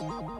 Thank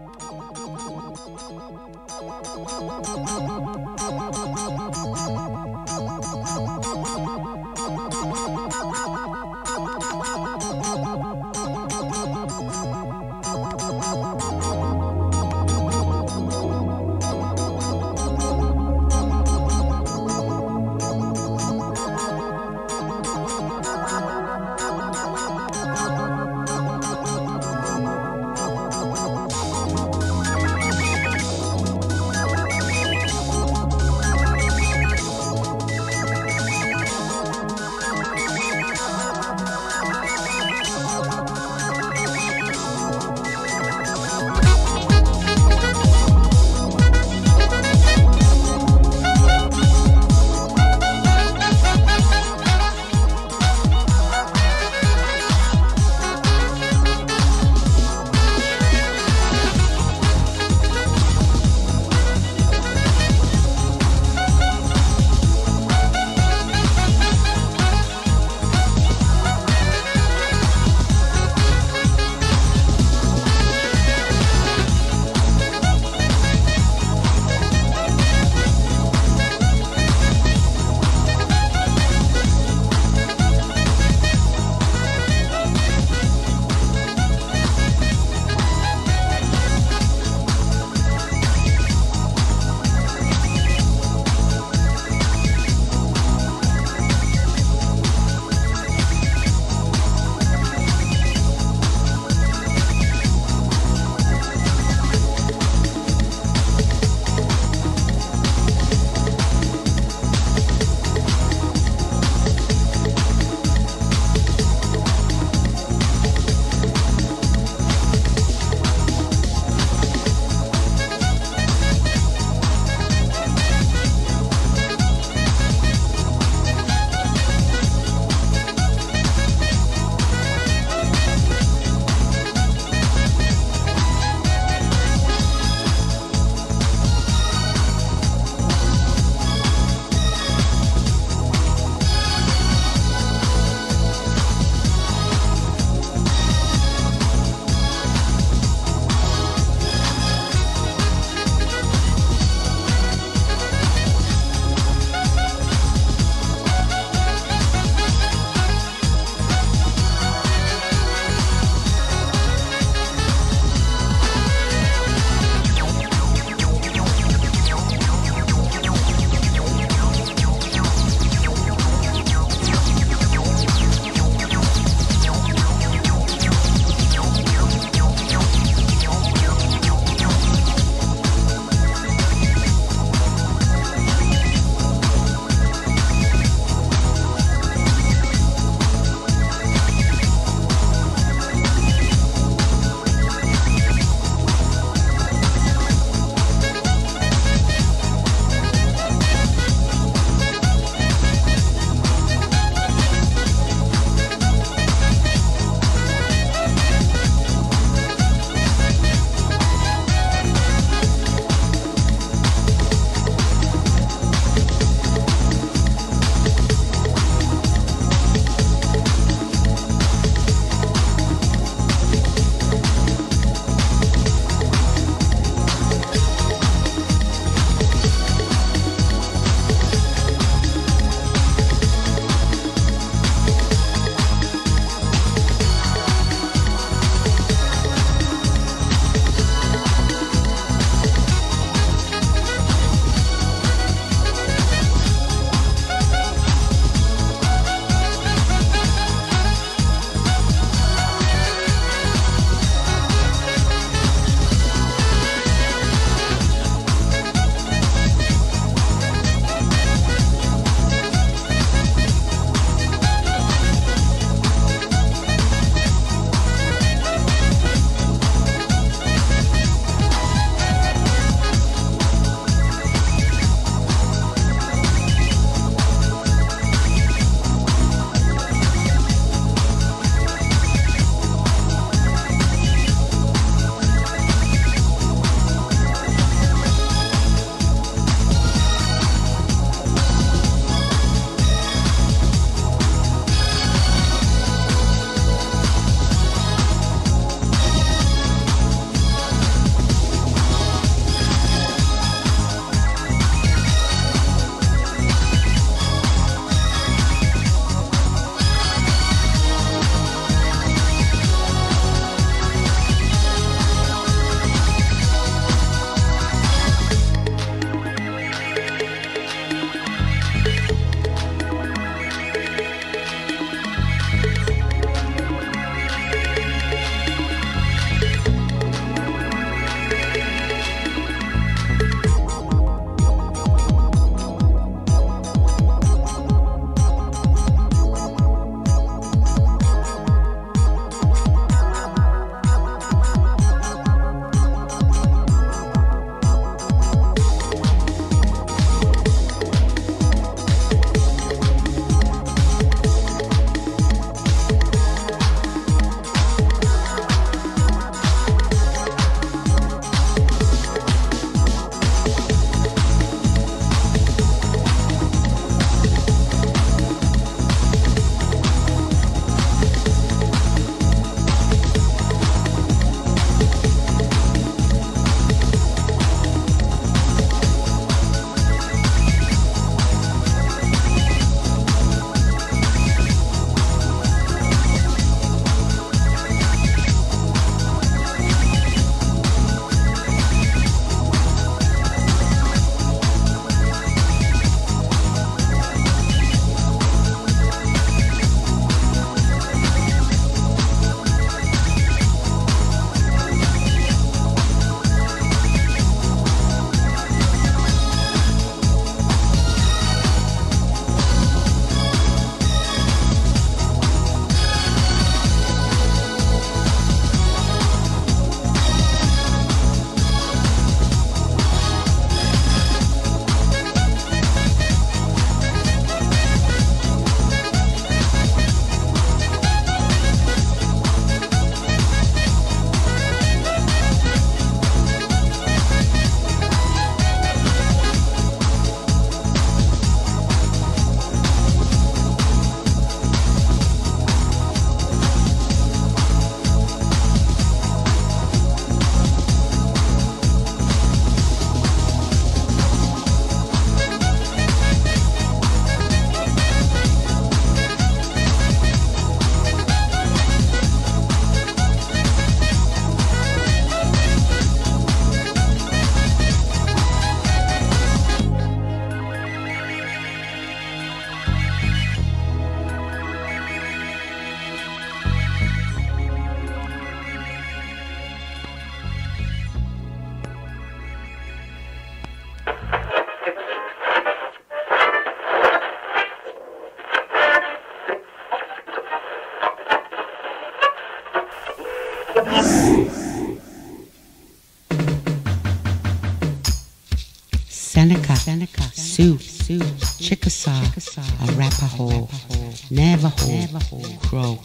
Arapaho, Navajo, Crow,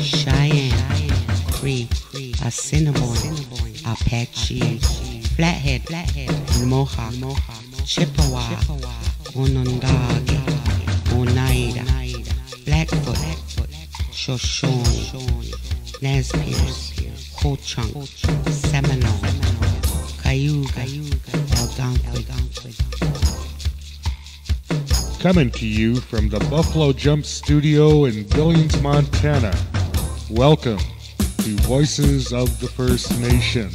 Cheyenne, Cree, Assiniboine, Apache, Flathead, Mohawk, Chippewa, Onondaga, Oneida, Blackfoot, Shoshone, Nez Ho Chunk, Seminole, Cayuga, Algonquin. Coming to you from the Buffalo Jump Studio in Billings, Montana. Welcome to Voices of the First Nation.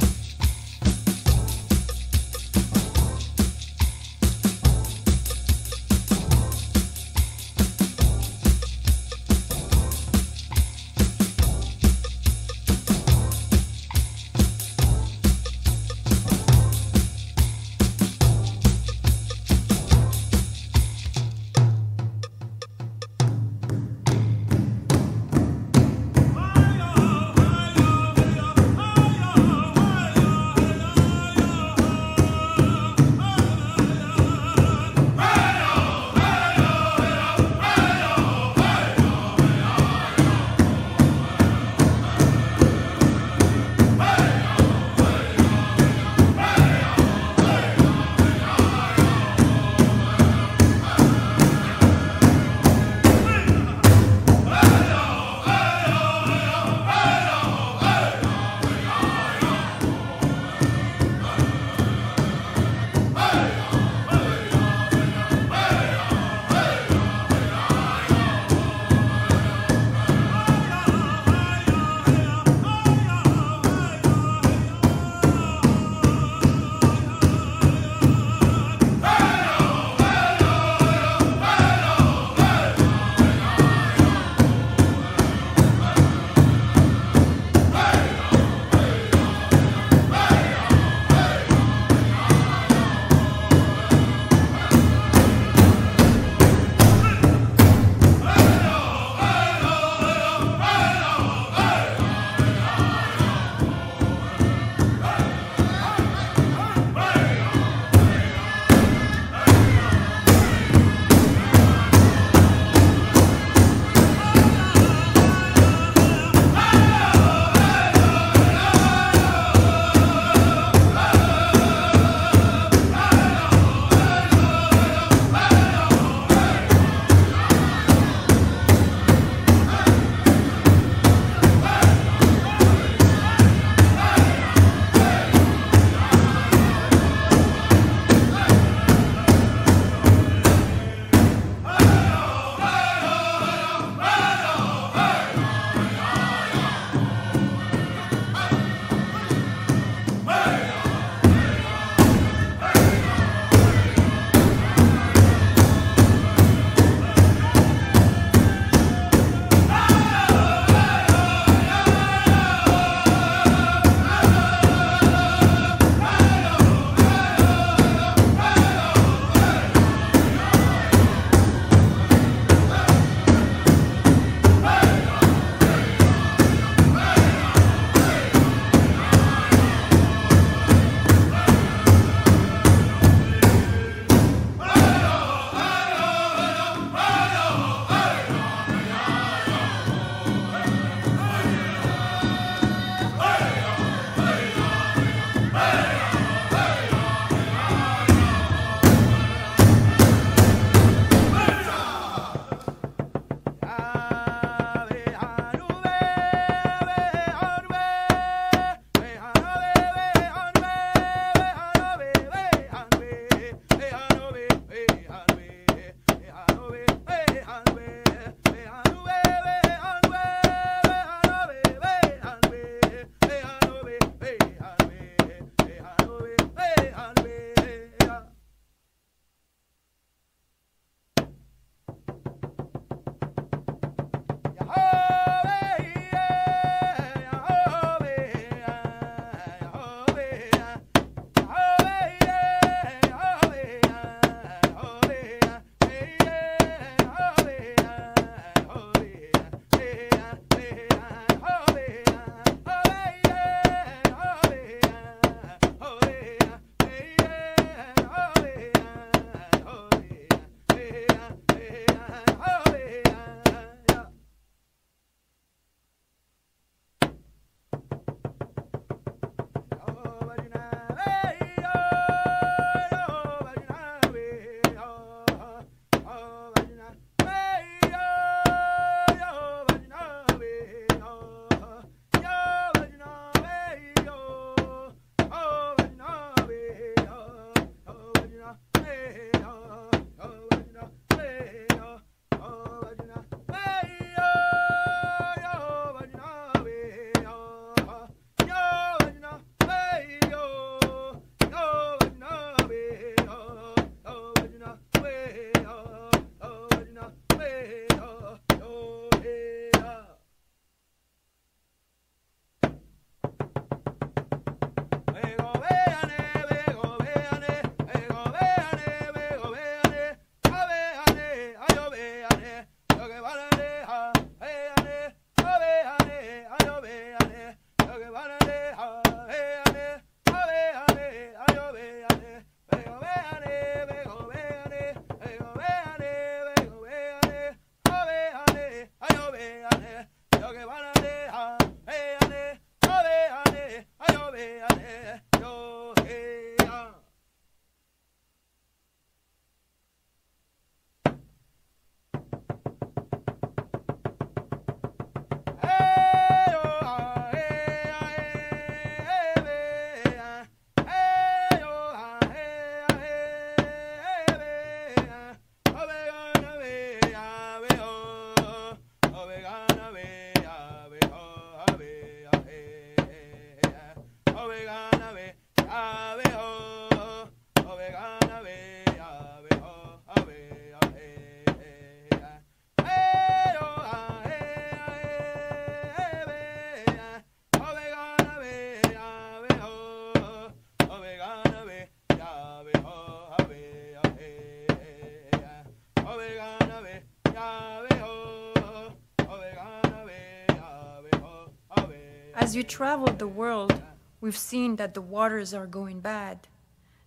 You travel the world, we've seen that the waters are going bad.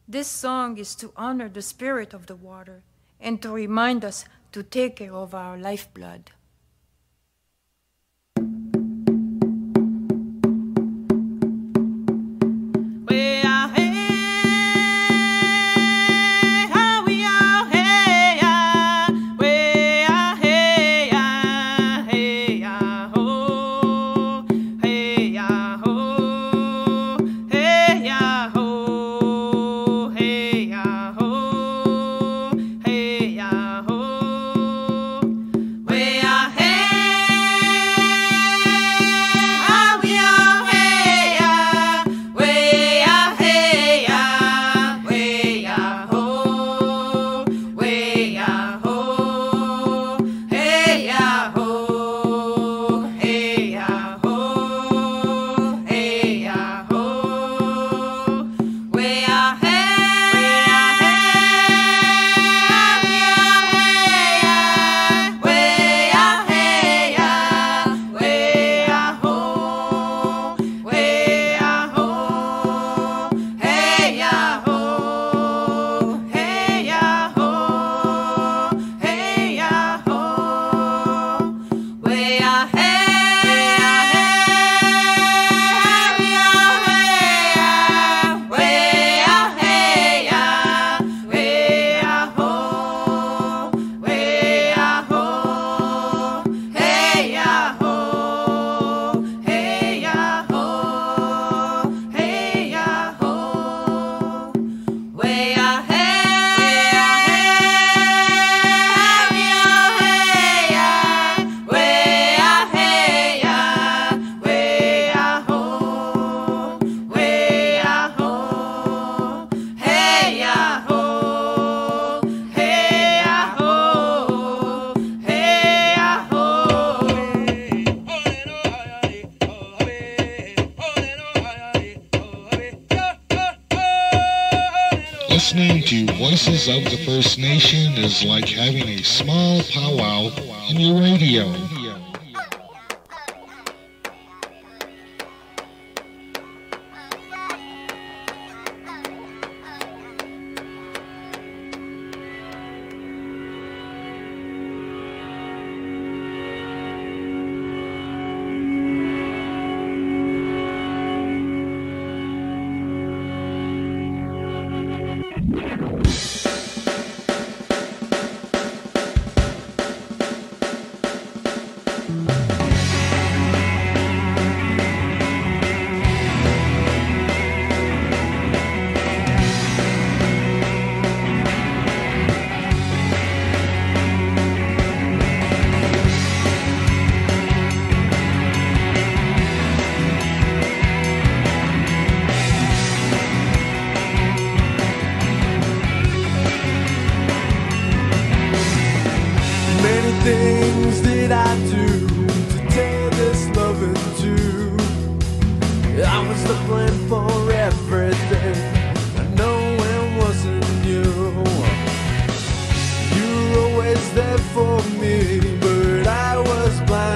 This song is to honor the spirit of the water and to remind us to take care of our lifeblood. Of the First Nation is like having a small powwow in your radio.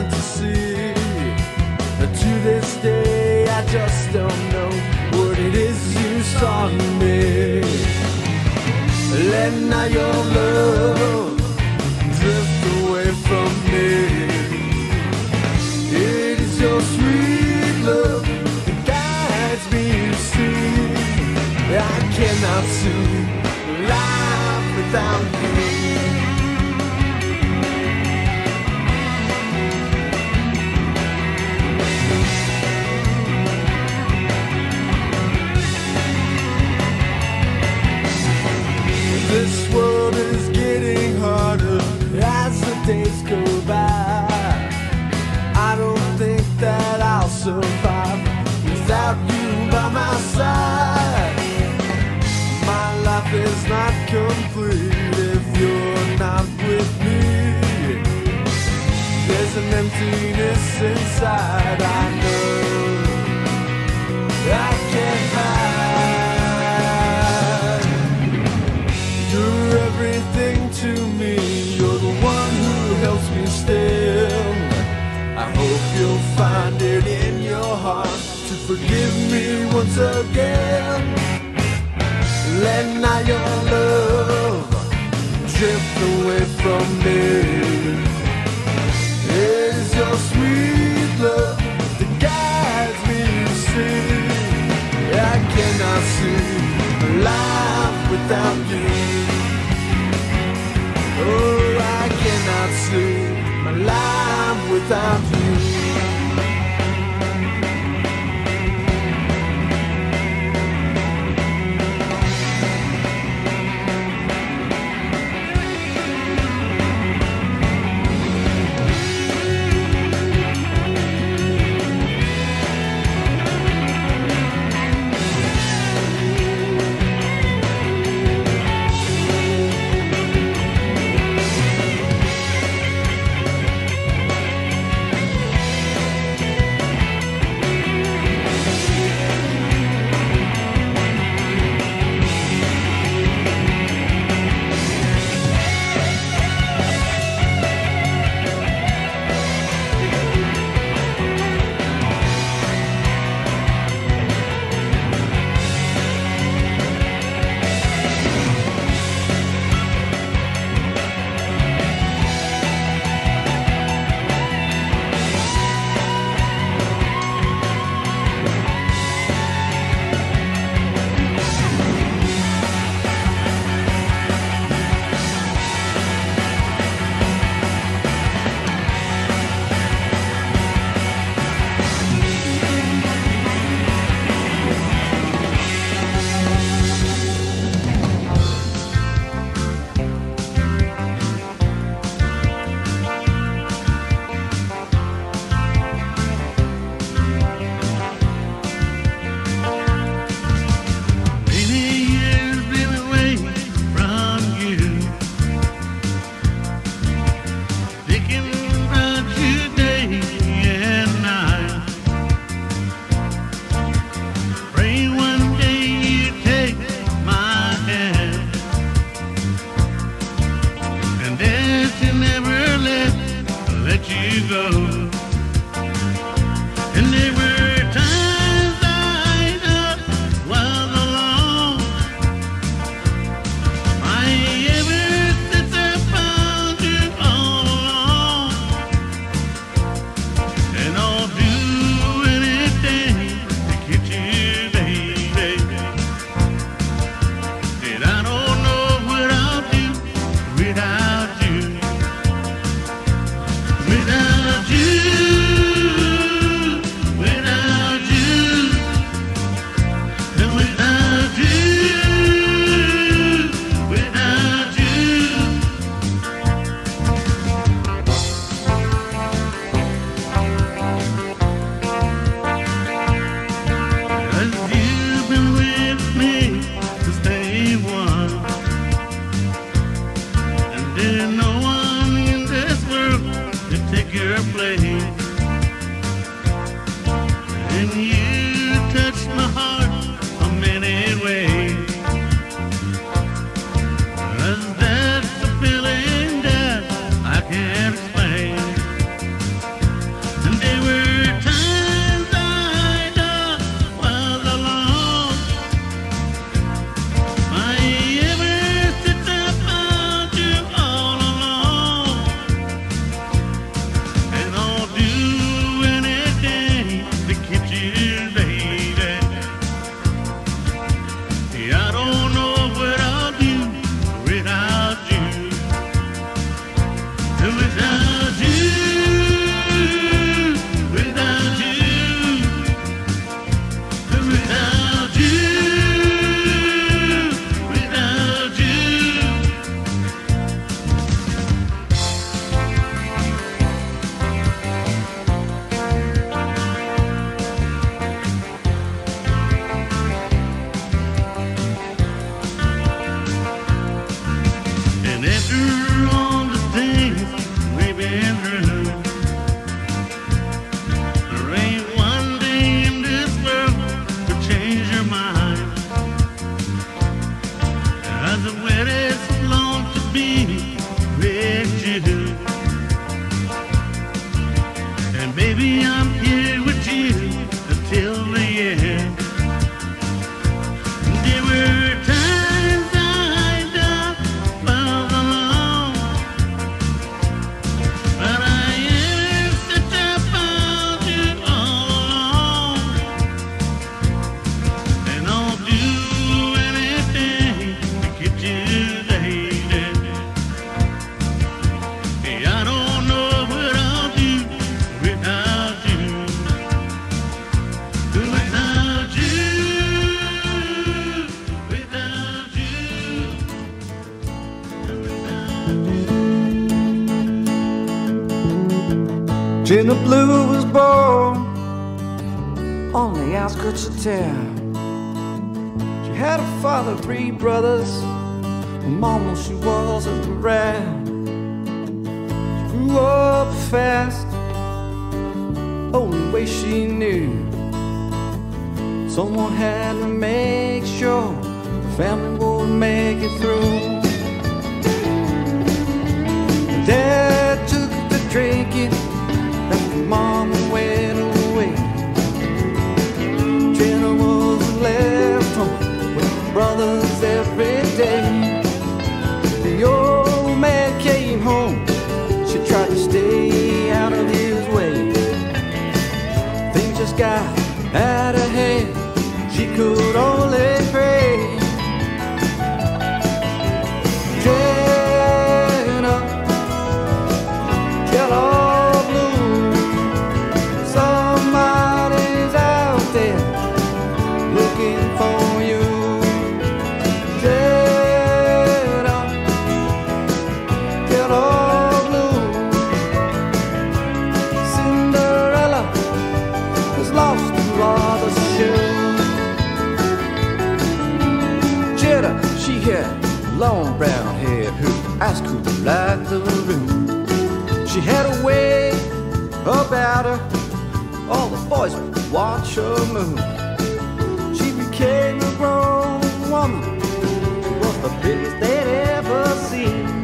See. And to this day, I just don't know what it is you saw in me. Let not your love drift away from me. It is your sweet love that guides me to see. I cannot see life without you. Emptiness inside. I know I can't hide. You're everything to me. You're the one who helps me still. I hope you'll find it in your heart to forgive me once again. Let not your love drift away from me. Without you. Oh, I cannot see my life without you. The outskirts of town. She had a father, three brothers. Mama, she wasn't around. She grew up fast, only way she knew. Someone had to make sure the family would make it through. Dad took to drinking after mama left home with brothers every day. The old man came home. She tried to stay out of his way. Things just got out of hand. She could only her, all the boys watch her move. She became a grown woman, was the biggest they'd ever seen.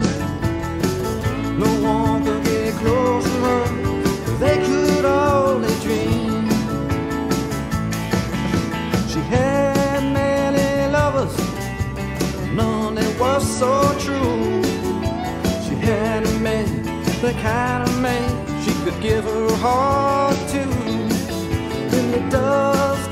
No one could get close to her, they could only dream. She had many lovers, none that was so true. She had a man, the kind of man could give her heart to. In the dust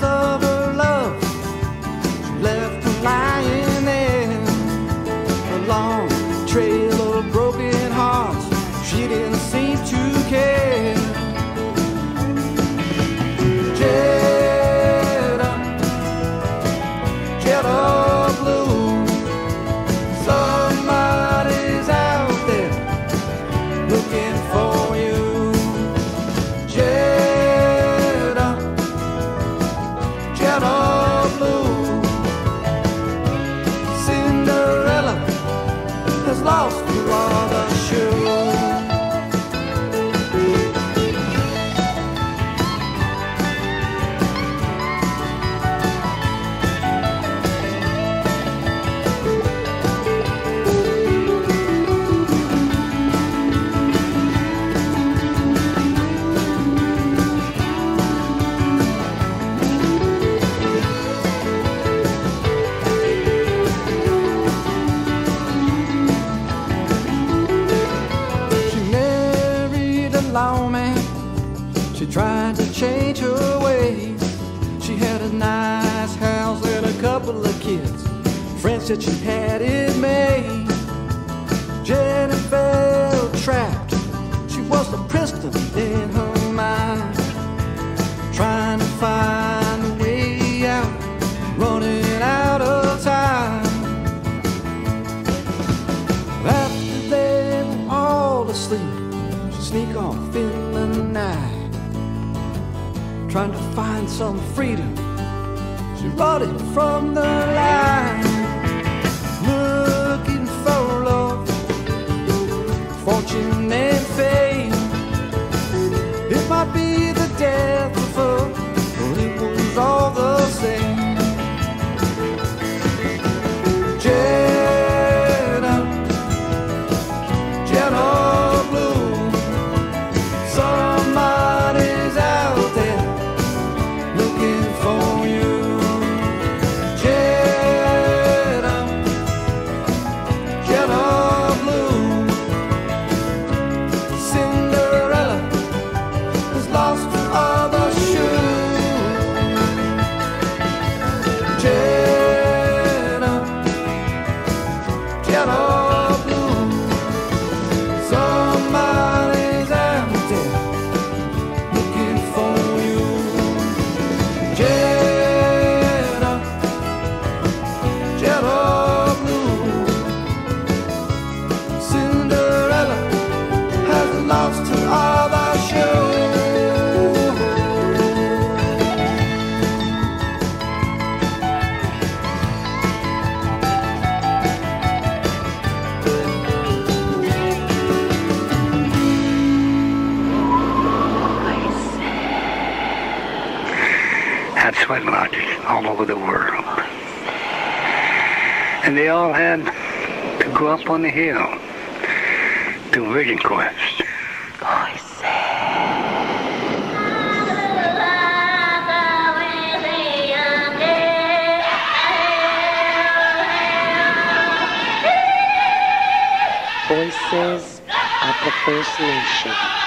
Said she had it made. Jenny felt trapped. She was a prisoner in her mind. Trying to find a way out, running out of time. After they were all asleep, she sneak off in the night, trying to find some freedom. She running from the line, over the world. And they all had to go up on the hill to Vision Quest. Oh, Voices of the First Nation.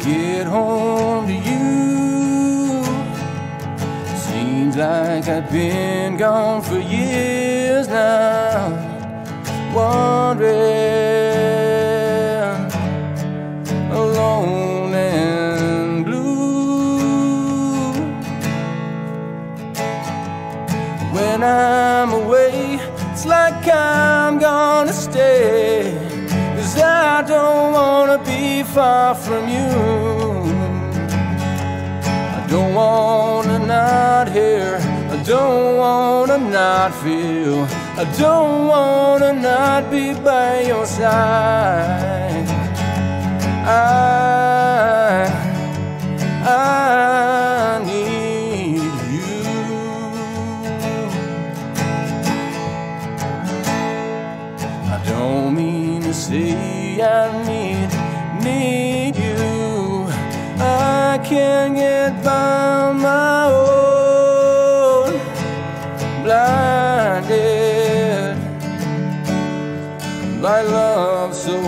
Get home to you. Seems like I've been gone for years now. wandering alone and blue. When I'm not hear. I don't wanna not feel. I don't wanna not be by your side. I, I need you. I don't mean to say I need, need you. I can't get by my by love so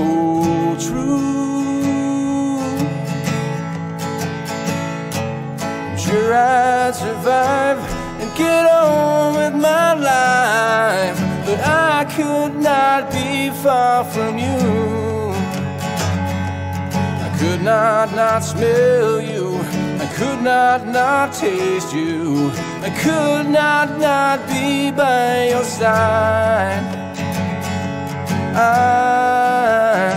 true. Sure I'd survive and get on with my life, but I could not be far from you. I could not not smell you. I could not not taste you. I could not not be by your side. I,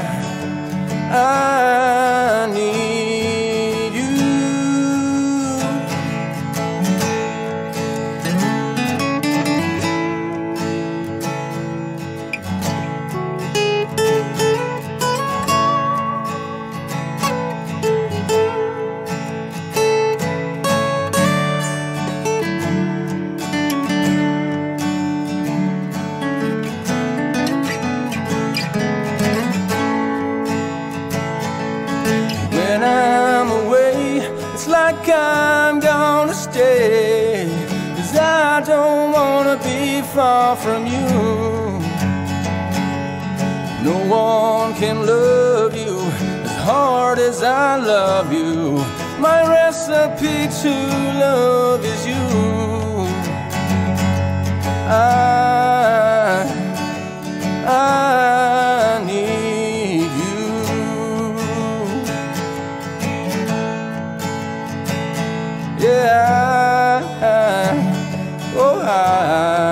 I from you. No one can love you as hard as I love you. My recipe to love is you. I, I need you. Yeah, I, oh, I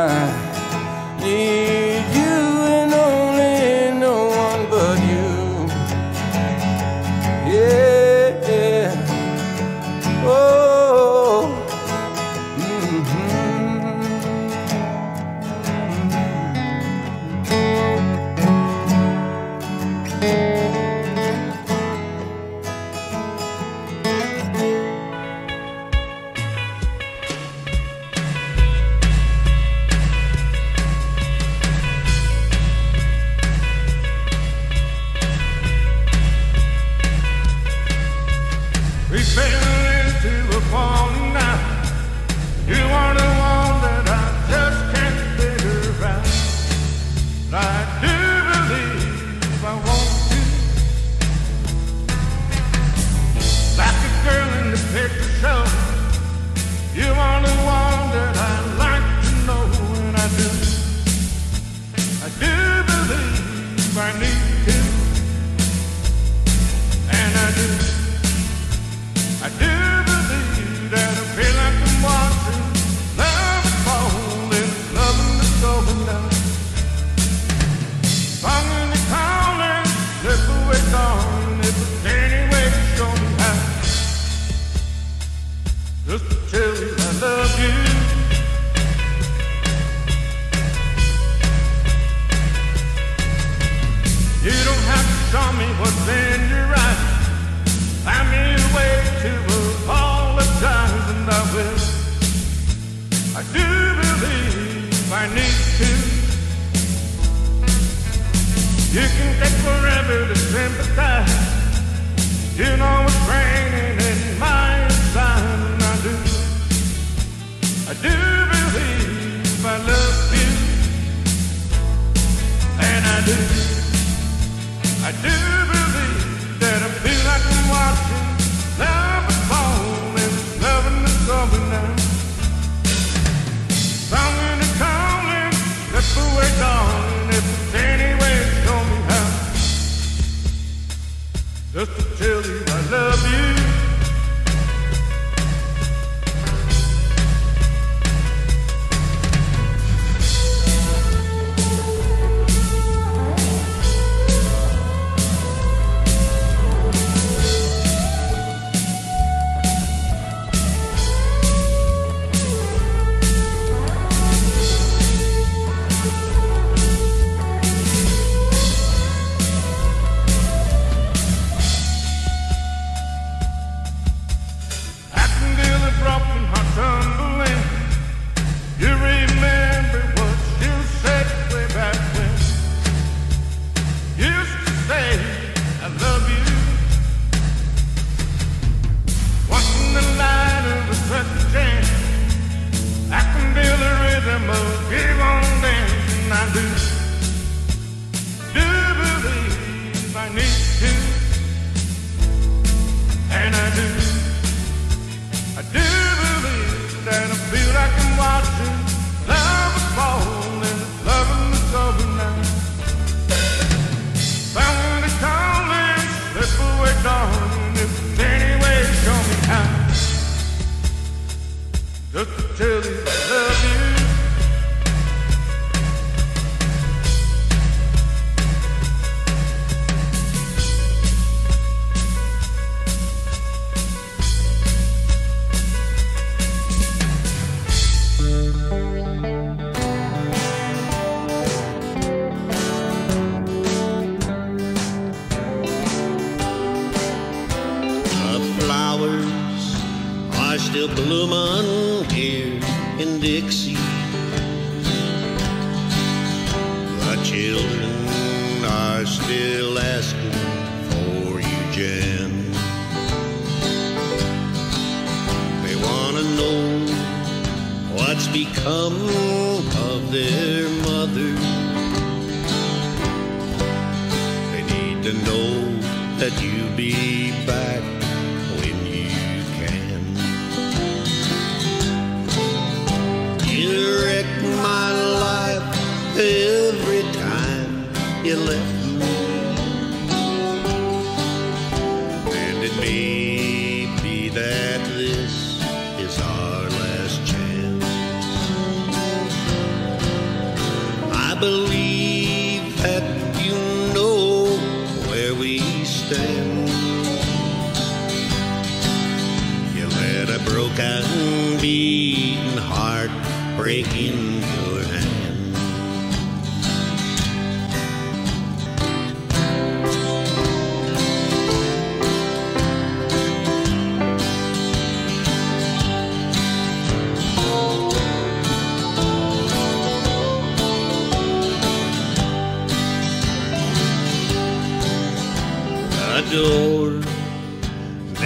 I need to. You can take forever to sympathize. You know it's raining in my inside, I do. I do believe I love you, and I do. I do.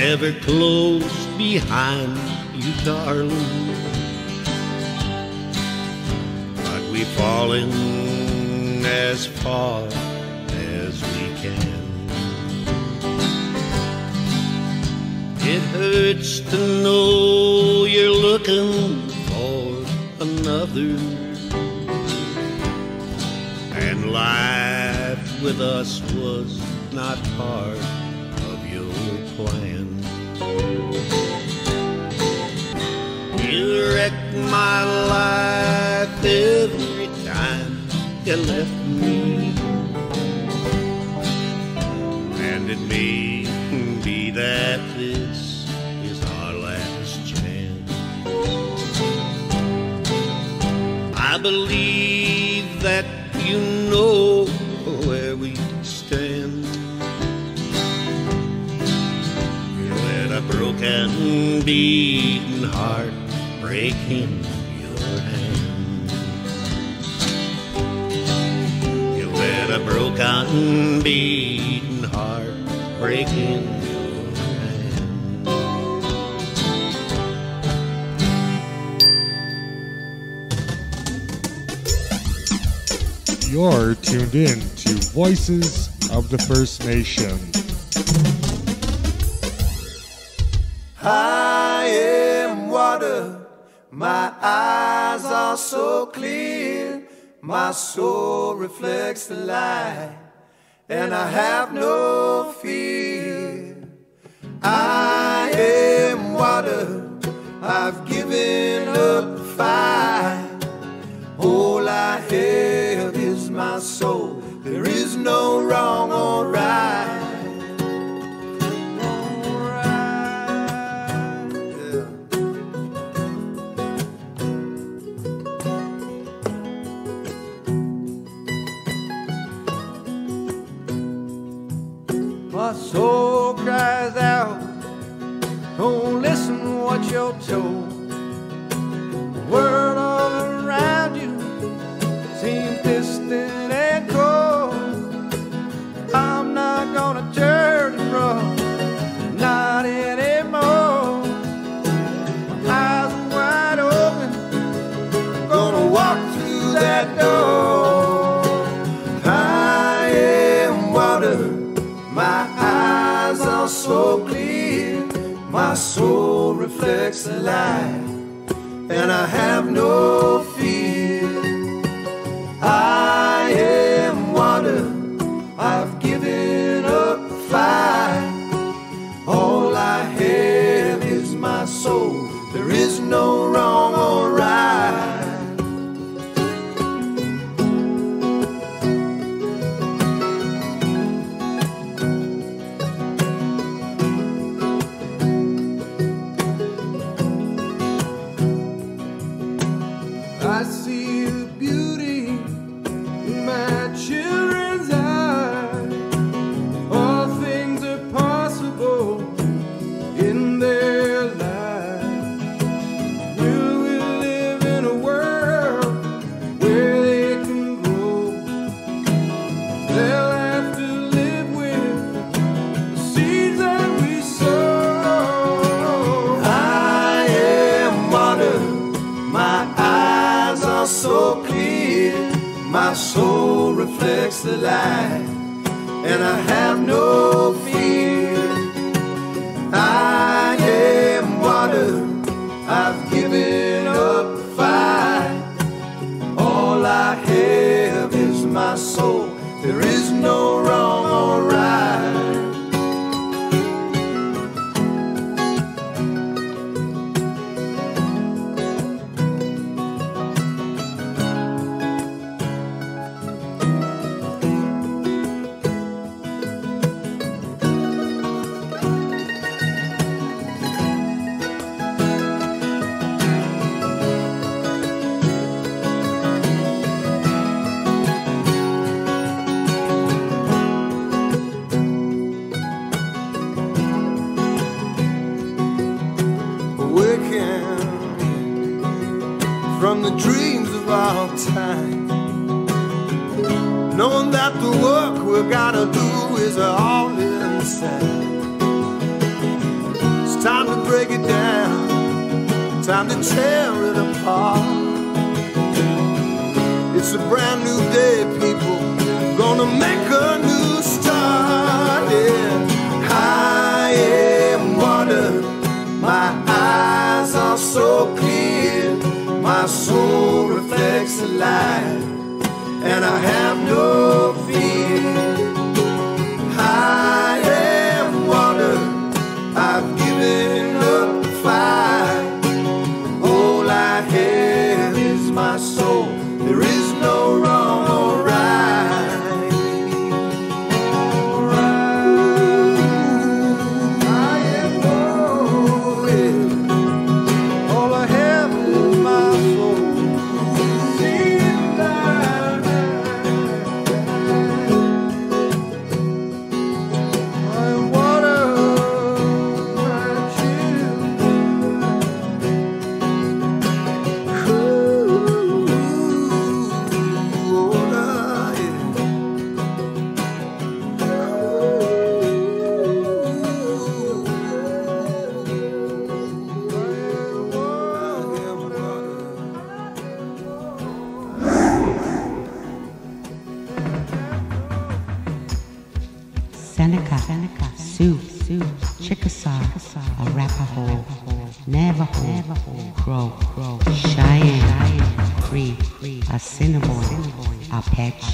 ever close behind you, darling. But we've fallen as far as we can. It hurts to know you're looking for another. And life with us was not hard you left me. And it may be that this is our last chance. I believe that you know where we stand. You let a broken, beaten heart break broken, beaten heart break in your hand. You're tuned in to Voices of the First Nation. I am water, my eyes are so clear, my soul reflects the light, and I have no fear. I am water, I've given up fight. All I have is my soul, there is no wrong don't listen to what you're told. The world all around you seems distant and cold. I'm not gonna turn and run, not anymore. My eyes are wide open, gonna walk through that door. Soul reflects the light, and I have no is all inside. It's time to break it down, time to tear it apart. It's a brand new day, people. Gonna make a new start. Yeah. I am water. My eyes are so clear. My soul reflects the light. And I have no fear.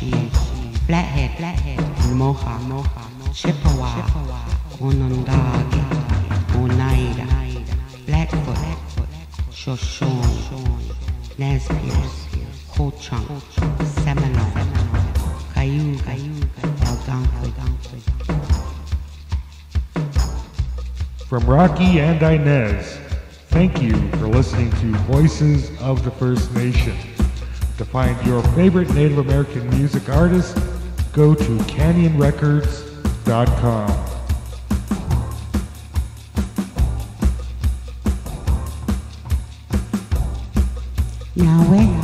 Apache, Flathead, Flathead, Mohawk, Chippewa, Onondaga, Oneida, Blackfoot, Shoshone, Nez Ho Seminole, Cayuga. From Rocky and Inez, thank you for listening to Voices of the First Nation. To find your favorite Native American music artist, go to canyonrecords.com. Yahweh,